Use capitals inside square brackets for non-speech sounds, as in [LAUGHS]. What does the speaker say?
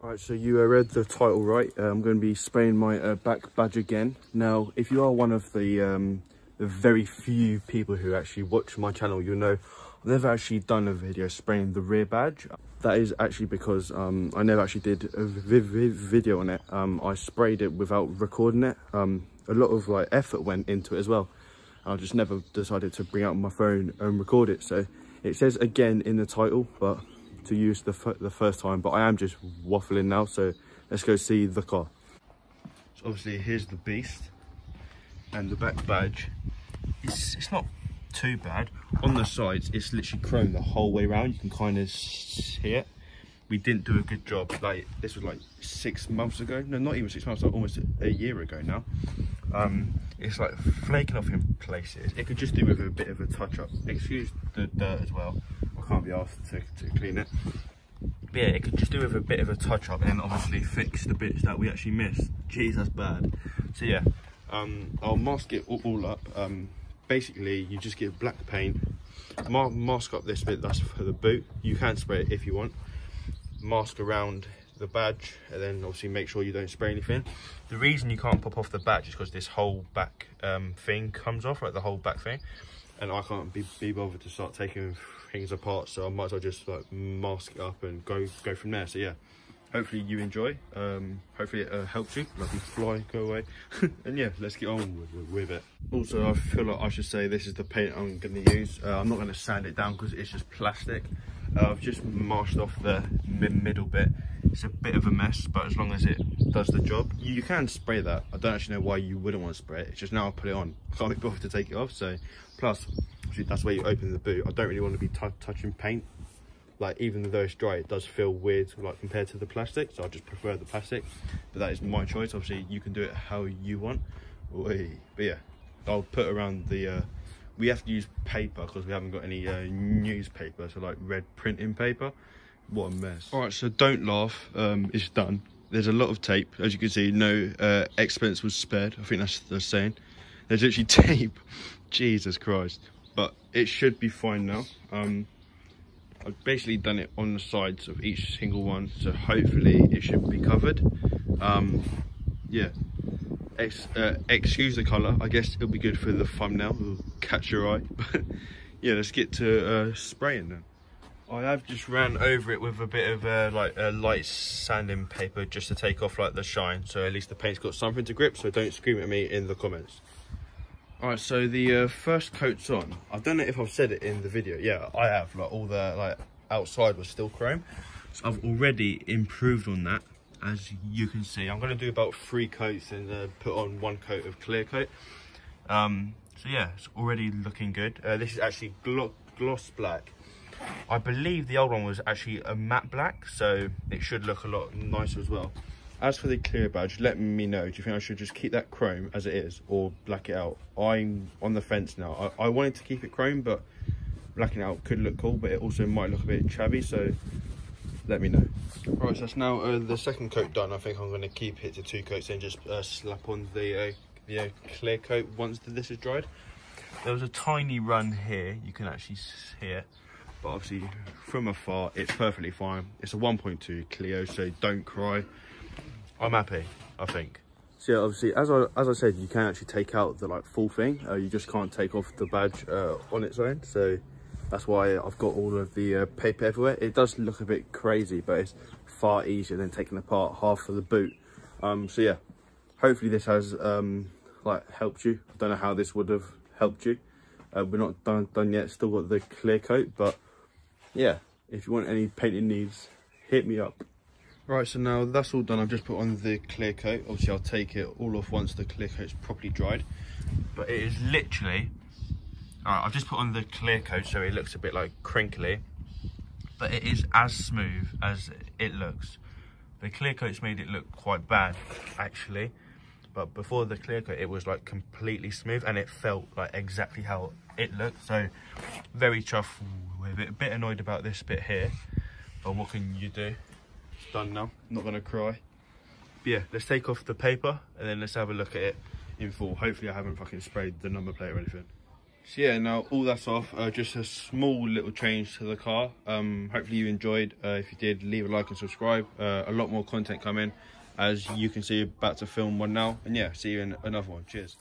Alright, so you uh, read the title right. Uh, I'm going to be spraying my uh, back badge again. Now, if you are one of the, um, the very few people who actually watch my channel, you'll know I've never actually done a video spraying the rear badge. That is actually because um, I never actually did a vi vi video on it. Um, I sprayed it without recording it. Um, a lot of like effort went into it as well. I just never decided to bring out my phone and record it. So it says again in the title, but to use the, the first time, but I am just waffling now. So let's go see the car. So obviously here's the beast and the back badge. It's, it's not too bad. On the sides, it's literally chrome the whole way around. You can kind of see it. We didn't do a good job. Like this was like six months ago. No, not even six months, like almost a year ago now. Um, it's like flaking off in places. It could just do with a bit of a touch up. Excuse the dirt as well I can't be asked to, to clean it. But yeah, it could just do with a bit of a touch up and obviously fix the bits that we actually missed. Jeez, that's bad. So yeah, um, I'll mask it all, all up. Um, basically, you just get black paint, ma mask up this bit, that's for the boot. You can spray it if you want. Mask around the badge and then obviously make sure you don't spray anything. The reason you can't pop off the badge is because this whole back um, thing comes off, like the whole back thing. And I can't be, be bothered to start taking things apart so I might as well just like mask it up and go go from there. So yeah. Hopefully you enjoy. Um hopefully it uh, helps you. Like you fly go away. [LAUGHS] And yeah let's get on with, with, it. Also i feel like i should say this is the paint i'm going to use. Uh, i'm not going to sand it down because it's just plastic. Uh, i've just masked off the middle bit it's a bit of a mess but as long as it does the job you, you, can spray that i don't actually know why you wouldn't want to spray it it's just now i put it on I [LAUGHS] can't be bothered to take it off so plus that's where you open the boot. I don't really want to be touching paint. Like even though it's dry, it does feel weird like compared to the plastic. So I just prefer the plastic. But that is my choice. Obviously, you can do it how you want. But yeah, I'll put around the. Uh, we have to use paper because we haven't got any uh, newspaper, so like red printing paper. What a mess. All right, so don't laugh. Um, it's done. There's a lot of tape. As you can see, no uh, expense was spared. I think that's the saying. There's literally [LAUGHS] tape. Jesus Christ but it should be fine now. Um, I've basically done it on the sides of each single one, so hopefully it should be covered. Um, yeah, Ex uh, excuse the colour, I guess it'll be good for the thumbnail, it'll catch your eye. [LAUGHS] But yeah, let's get to uh, spraying then. I have just ran over it with a bit of uh, like a light sanding paper just to take off like the shine, so at least the paint's got something to grip, so don't scream at me in the comments. Alright, so the uh, first coat's on. I don't know if I've said it in the video. Yeah, I have. Like all the like outside was still chrome. So I've already improved on that, as you can see. I'm going to do about three coats and uh, put on one coat of clear coat. Um, so yeah, it's already looking good. Uh, this is actually glo gloss black. I believe the old one was actually a matte black, so it should look a lot nicer as well. As for the Clio badge, let me know. Do you think I should just keep that chrome as it is or black it out? I'm on the fence now. I, I wanted to keep it chrome, but blacking out could look cool, but it also might look a bit chabby, so let me know. Right, so that's now uh, the second coat done. I think I'm going to keep it to two coats and just uh, slap on the, uh, the uh, clear coat once this is dried. There was a tiny run here, you can actually see it. But obviously, from afar, it's perfectly fine. It's a 1.2 Clio, so don't cry. I'm happy, I think. So yeah, obviously, as I as I said, you can actually take out the like full thing. Uh, you just can't take off the badge uh, on its own. So that's why I've got all of the uh, paper everywhere. It does look a bit crazy, but it's far easier than taking apart half of the boot. Um, so yeah, hopefully this has um, like helped you. I don't know how this would have helped you. Uh, we're not done done yet. Still got the clear coat, but yeah, if you want any painting needs, hit me up. Right, so now that's all done. I've just put on the clear coat. Obviously, I'll take it all off once the clear coat's properly dried. But it is literally... Alright, I've just put on the clear coat so it looks a bit like crinkly. But it is as smooth as it looks. The clear coat's made it look quite bad, actually. But before the clear coat, it was like completely smooth and it felt like exactly how it looked. So, very chuffed with it. A bit annoyed about this bit here. But what can you do? It's done now, not gonna cry. But yeah, let's take off the paper and then let's have a look at it in full. Hopefully I haven't fucking sprayed the number plate or anything. So yeah, now all that's off. Uh, just a small little change to the car. Um, hopefully you enjoyed. Uh, if you did, leave a like and subscribe. Uh, a lot more content coming, as you can see, about to film one now. And yeah, see you in another one. Cheers.